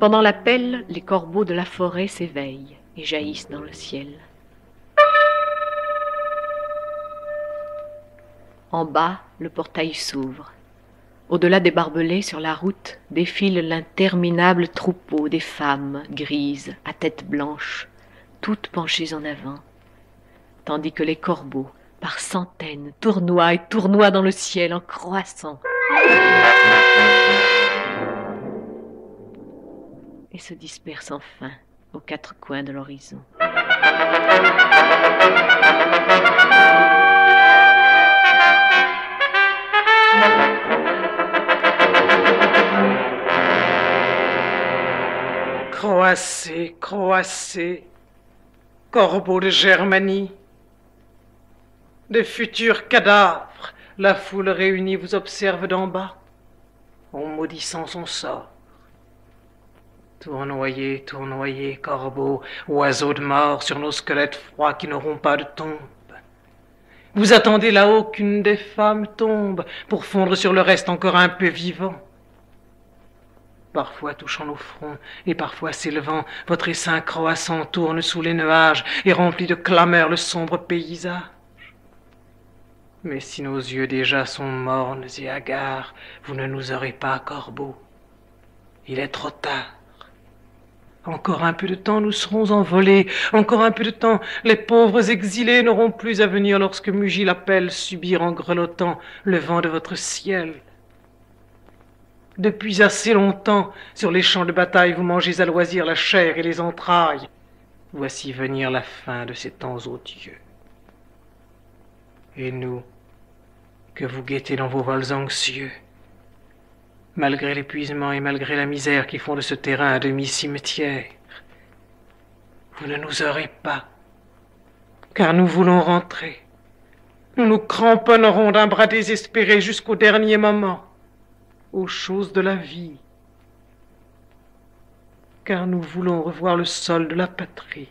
Pendant l'appel, les corbeaux de la forêt s'éveillent et jaillissent dans le ciel. En bas, le portail s'ouvre. Au-delà des barbelés, sur la route, défile l'interminable troupeau des femmes grises, à tête blanche, toutes penchées en avant, tandis que les corbeaux, par centaines, tournoient et tournoient dans le ciel en croissant. Se dispersent enfin aux quatre coins de l'horizon. Croassez, croassez, corbeaux de Germanie, de futurs cadavres, la foule réunie vous observe d'en bas, en maudissant son sort. Tournoyez, tournoyez, corbeaux, oiseaux de mort sur nos squelettes froids qui n'auront pas de tombe. Vous attendez là-haut qu'une des femmes tombe pour fondre sur le reste encore un peu vivant parfois touchant nos fronts, et parfois s'élevant, votre essaim croissant tourne sous les nuages et remplit de clameurs le sombre paysage. Mais si nos yeux déjà sont mornes et hagards, vous ne nous aurez pas, corbeaux. Il est trop tard. Encore un peu de temps, nous serons envolés. Encore un peu de temps, les pauvres exilés n'auront plus à venir lorsque Mugil appelle subir en grelottant le vent de votre ciel. Depuis assez longtemps, sur les champs de bataille, vous mangez à loisir la chair et les entrailles. Voici venir la fin de ces temps odieux. Et nous, que vous guettez dans vos vols anxieux, malgré l'épuisement et malgré la misère qui font de ce terrain un demi-cimetière, vous ne nous aurez pas, car nous voulons rentrer. Nous nous cramponnerons d'un bras désespéré jusqu'au dernier moment aux choses de la vie, car nous voulons revoir le sol de la patrie.